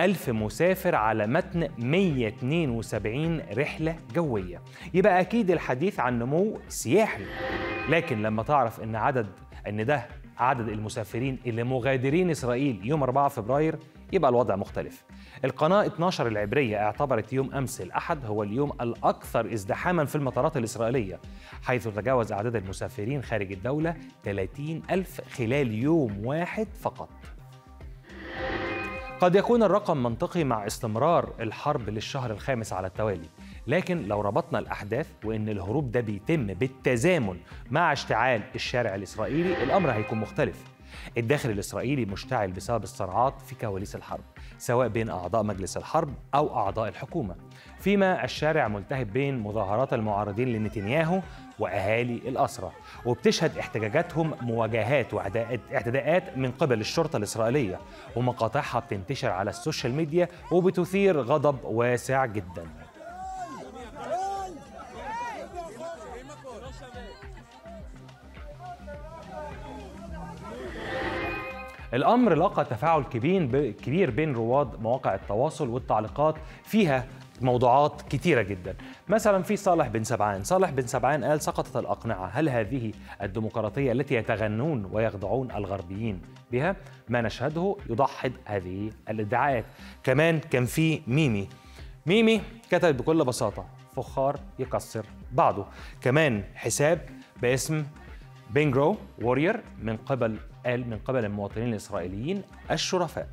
ألف مسافر على متن 172 رحلة جوية. يبقى أكيد الحديث عن نمو سياحي. لكن لما تعرف أن عدد أن ده عدد المسافرين اللي مغادرين إسرائيل يوم 4 فبراير يبقى الوضع مختلف. القناة 12 العبرية اعتبرت يوم أمس الأحد هو اليوم الأكثر ازدحاما في المطارات الإسرائيلية حيث تجاوز أعداد المسافرين خارج الدولة 30 ألف خلال يوم واحد فقط. قد يكون الرقم منطقي مع استمرار الحرب للشهر الخامس على التوالي. لكن لو ربطنا الأحداث وإن الهروب ده بيتم بالتزامن مع اشتعال الشارع الإسرائيلي الأمر هيكون مختلف. الداخل الإسرائيلي مشتعل بسبب الصراعات في كواليس الحرب سواء بين أعضاء مجلس الحرب أو أعضاء الحكومة فيما الشارع ملتهب بين مظاهرات المعارضين لنتنياهو وأهالي الأسرة وبتشهد احتجاجاتهم مواجهات واعتداءات من قبل الشرطة الإسرائيلية ومقاطعها بتنتشر على السوشيال ميديا وبتثير غضب واسع جداً. الأمر لقى تفاعل كبير كبير بين رواد مواقع التواصل والتعليقات فيها موضوعات كتيرة جدا. مثلا في صالح بن سبعان. صالح بن سبعان قال سقطت الأقنعة. هل هذه الديمقراطية التي يتغنون ويخضعون الغربيين بها؟ ما نشهده يضحد هذه الادعاءات. كمان كان في ميمي. ميمي كتب بكل بساطة فخار يكسر بعضه. كمان حساب باسم بينجرو وورير من قبل من قبل المواطنين الإسرائيليين الشرفاء.